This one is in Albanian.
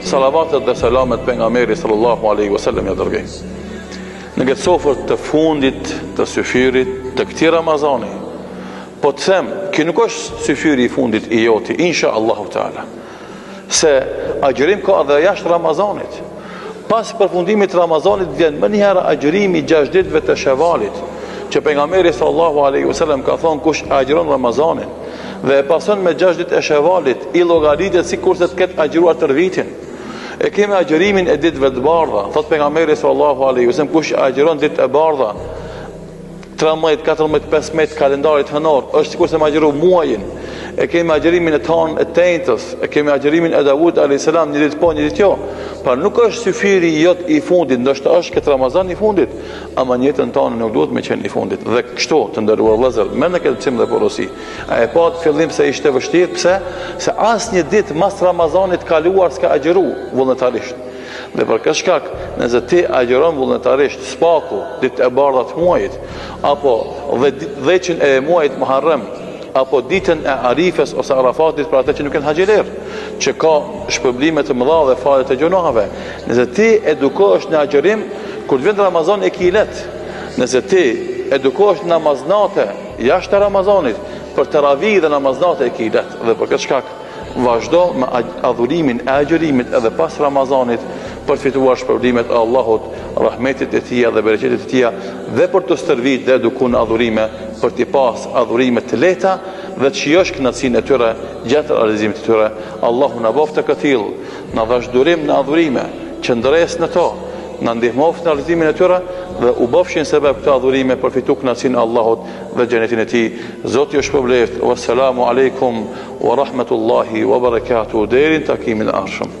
Salavatet dhe selamet Pejgamberit sallallahu aleyhi vësallem ia dërgojmë. Në këtë sofër të fundit të syfyrit të këtij Ramazani, po të them, ky nuk është syfyri i fundit i joti, insha Allahu ta'ala, se agjërim ka edhe jashtë Ramazanit. Pas përfundimit të Ramazanit vjen menjëherë agjërimi i gjashtë ditve të shevalit, që Pejgamberi sallallahu aleyhi vësallem ka thonë kush e agjëron Ramazanin, dhe e pason me gjashtë ditët e shevalit, i llogaritet sikurse të ketë agjëruar tërë vitin. E kemi agjërimin e ditëve të bardha, thot Pejgamberi sallallahu aleyhi vësallem kush agjëron ditët e bardha, 13, 14, 15 të kalendarit hënor, është sikurse me agjëru muajin, e kemi agjërimin e t'hanës e t'enjtes, e kemi agjërimin e Davudit a.s. një ditë po, një ditë jo, pra nuk është syfyri jot i fundit, ndoshta është këtë Ramazan i fundit, Ama në jetën tonë nuk duhet me qenë i fundit. Dhe kështu, të nderuar vëllezër, merre këtë mësim dhe porosi. A e patë n'fillim se ishte vështirë, pse? Se asnjë ditë mas Ramazanit t'kaluar s'ke agjëru vullnetarisht. Dhe për këtë shkak, nëse ti agjëron vullnetarisht së paku, ditët e bardha të muajit, apo dhjetshin e muajit Muharrem, apo ditën e Arifes ose Arafatit për ata që nuk janë haxhilerë, që ka shpërblime të mëdha dhe faljet e gjynahave, Nëse ti edukohesh në agjërim, kur të vjen Ramazani e ke lehtë. Nëse ti edukohesh në namaz nate jashtë Ramazanit, për teravi dhe namaz nate e ke lehtë. Dhe për këtë shkak vazhdo me adhurimin e agjërimit edhe pas Ramazanit për të fituar shpërblimet e Allahut, rahmetet e Tij dhe bereqetet e Tij dhe për t'u stërvit dhe eduku në adhurime për t'i pas adhurime të lehta dhe të shijosh kënaqësinë e tyre gjatë realizimit të tyre. Allahu na bëftë të këtillë Na dhashtë durim në adhurime, qëndresë në to, na ndihmoftë në realizimin e tyre dhe u bëfshin sebeb këto adhurime për t'fitu kënaqësinë e Allahut dhe xhenetin e Tij. Zoti ju shpërbleftë. Wassalamu alejkum wa rahmatullahi wa barakatuh deri në takimin e ardhshëm.